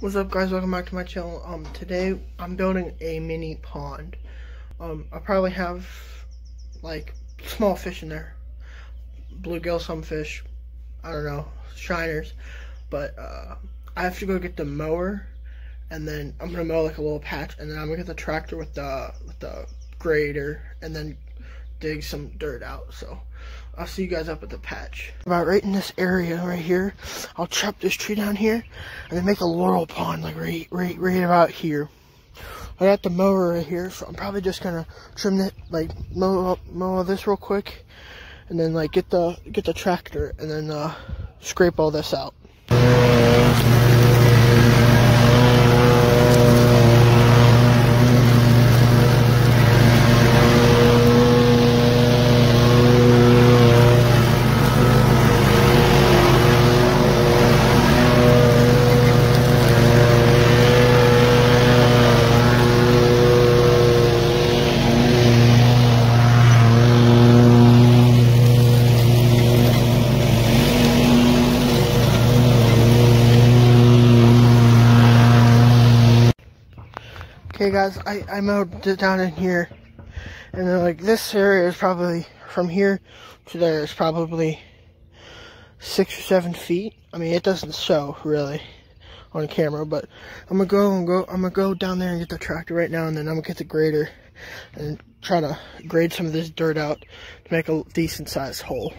What's up guys, welcome back to my channel. Um, today I'm building a mini pond. Um, I probably have like small fish in there. Bluegill, some fish, I don't know, shiners. But uh, I have to go get the mower and then I'm gonna mow like a little patch and then I'm gonna get the tractor with the with the grader and then dig some dirt out. So I'll see you guys up at the patch. About right in this area right here, I'll chop this tree down here and then make a laurel pond like right, right, right about here. I got the mower right here, so I'm probably just gonna trim it, like mow, mow this real quick, and then like get the get the tractor and then uh, scrape all this out. Okay guys, I, I mowed it down in here. And then like this area is probably from here to there is probably six or seven feet. I mean it doesn't show really on camera, but I'm gonna go and go I'm gonna go down there and get the tractor right now and then I'm gonna get the grader and try to grade some of this dirt out to make a decent sized hole.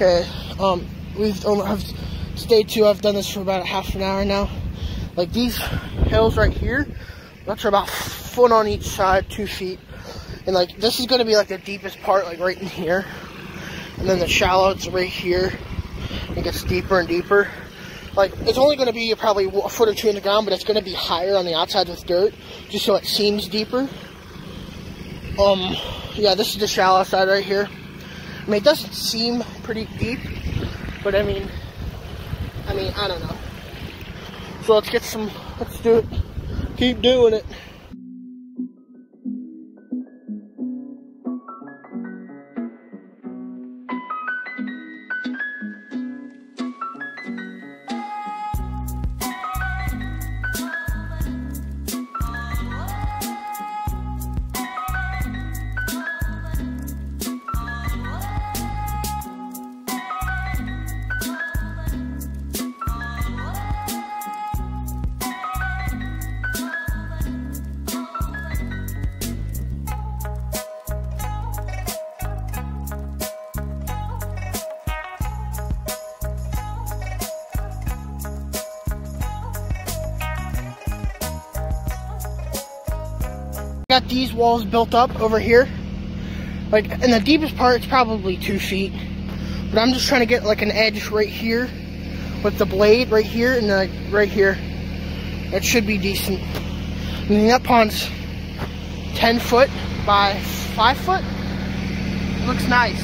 Okay, um, we've only have stayed two. I've done this for about a half an hour now. Like these hills right here, that's about foot on each side, two feet. And like this is gonna be like the deepest part, like right in here. And then the shallow, it's right here. It gets deeper and deeper. Like it's only gonna be probably a foot or two in the ground, but it's gonna be higher on the outside with dirt, just so it seems deeper. Um, yeah, this is the shallow side right here. I mean, it doesn't seem pretty deep, but I mean, I mean, I don't know. So let's get some, let's do it. Keep doing it. Got these walls built up over here. Like, in the deepest part, it's probably two feet. But I'm just trying to get like an edge right here with the blade right here and like right here. It should be decent. And that pond's 10 foot by 5 foot. Looks nice.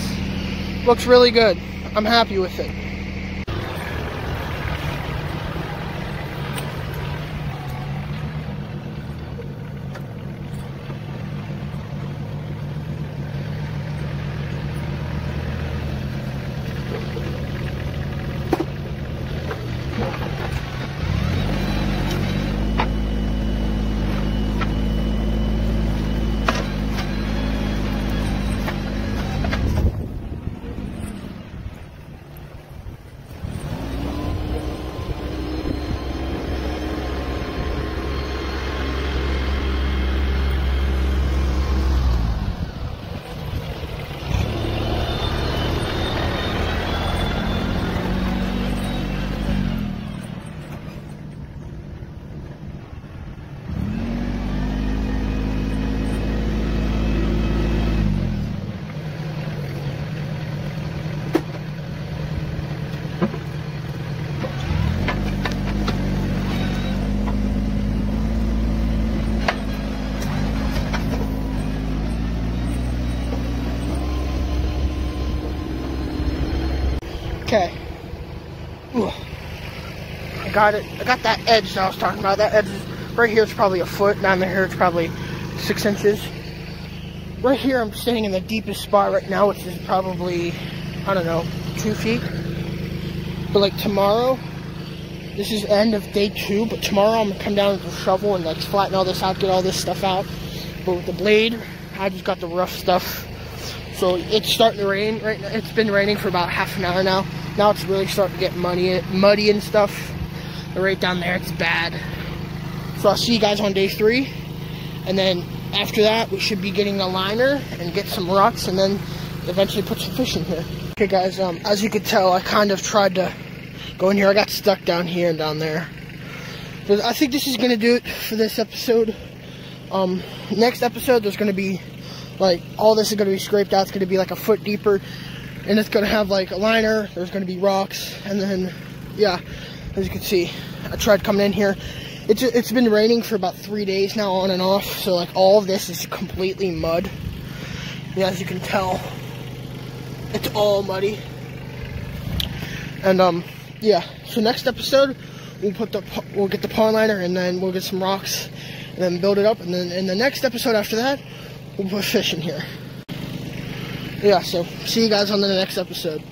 Looks really good. I'm happy with it. Okay. Ooh. I got it. I got that edge that I was talking about. That edge right here is probably a foot. Down there it's probably six inches. Right here I'm standing in the deepest spot right now, which is probably, I don't know, two feet. But like tomorrow, this is end of day two, but tomorrow I'm gonna come down with a shovel and like flatten all this out, get all this stuff out. But with the blade, I just got the rough stuff. So it's starting to rain right now. It's been raining for about half an hour now. Now it's really starting to get muddy, muddy and stuff. Right down there, it's bad. So I'll see you guys on day three. And then after that, we should be getting a liner and get some rocks and then eventually put some fish in here. Okay guys, um, as you can tell, I kind of tried to go in here. I got stuck down here and down there. But I think this is going to do it for this episode. Um, next episode, there's going to be, like, all this is going to be scraped out. It's going to be like a foot deeper and it's gonna have like a liner there's gonna be rocks and then yeah as you can see I tried coming in here. It's it's been raining for about three days now on and off so like all of this is completely mud. Yeah as you can tell it's all muddy. And um yeah so next episode we'll put the we'll get the pond liner and then we'll get some rocks and then build it up and then in the next episode after that we'll put fish in here yeah, so see you guys on the next episode.